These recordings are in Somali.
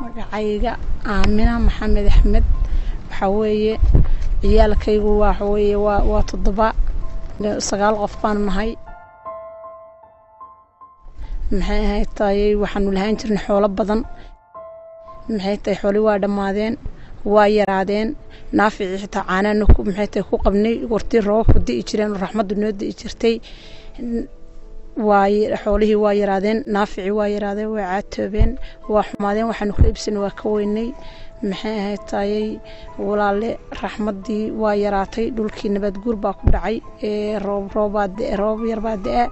magacayga aamina maxamed axmed. Waxaa weeye ciyaalkaygu waxa weeye waa waa toddoba sagaal qof baanu nahay. Maxay ahayd taayey waxaanu lahaan jirnay xoolo badan. Maxay tahay xooli waa dhammaadeen waa yaraadeen. Naaficii xitaa caanaana maxay tahay ku qabnay wartii roobabku di'i jireen raxmaddu noo di'i jirtay xoolihii waa yaraadeen naaficii waa yaraadeen waa caatoobeen waa xumaadeen waxaanu ka iibsanay waa ka weynay. Maxay ahayd taayey walaale raxmaddii waa yaraatay dhulkii nabad guur baa ku dhacay roob roobaa roob yar baa da'a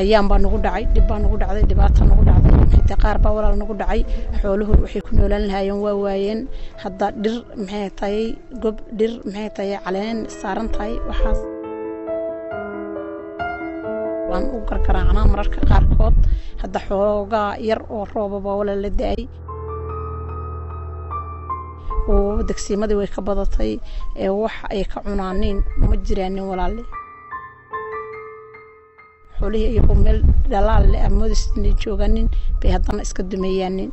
hayaan baa nagu dhacay dhib baa nagu dhacday dhibaata nagu dhacday. Maxayta qaar baa walaal nagu dhacay. Xooluhu waxay ku noolaan lahaayeen waa waayeen. Hadda dhir maxay tahay gob dhir maxay tahay caleen saaran tahay waxaas. Waan u gargaraacnaa mararka qaarkood. Hadda xoogaa yar oo roobaba walaal la da'ay oo degsiimadii way ka badatay. Ee wax ay ka cunaaniin ma jiraanin walaale xoolihii iyagoo meel dhalaal le amoodis inay jooganin bay haddana iska dumeeyaanin